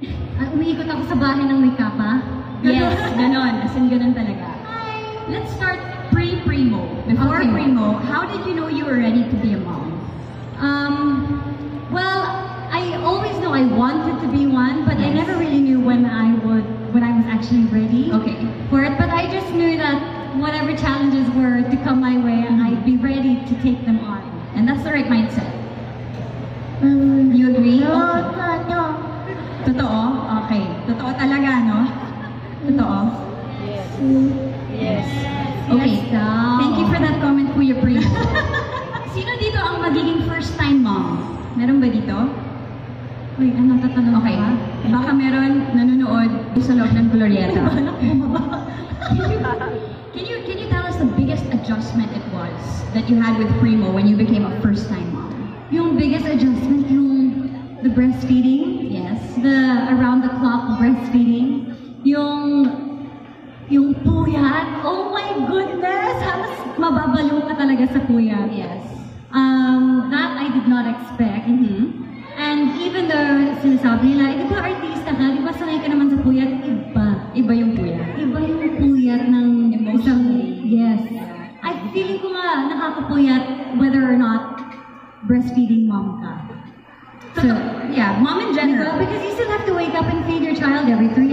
Umiikot ako sa bahay ng may kapa. Yes, ganon. As in, ganon talaga. Hi! Let's start pre-primo. Before Okay. primo, how did you know you were ready to be a mom? Um, well, I always know I wanted to be one, but I never really knew when I would, when I was actually ready Okay. for it. But I just knew that whatever challenges were to come my way, I'd be ready to take them on. And that's the right mindset. Um, Totoo? Yes. Okay. Yes, daw. Thank you for that comment, Kuya Primo. Sino dito ang magiging first-time mom? Meron ba dito? Wait, ano tatanong Okay. ka ba? Baka meron nanonood sa loob ng Glorieta. can you can you tell us the biggest adjustment it was that you had with Primo when you became a first-time mom? Yung biggest adjustment, yung the breastfeeding. Yes. the around the clock puyat. Oh my goodness! Halos mababaliw ka talaga sa puyat. Yes. Um, that I did not expect. Mm-hmm. And even though sinasabi nila, eh, di ba artista ka, di ba sanay ka naman sa puyat, iba. Iba yung kuya. Iba yung puyat ng isang, yes. I feeling ko nga nakakapuyat whether or not breastfeeding mom ka. So, yeah, mom in Diba? general. Because you still have to wake up and feed your child every three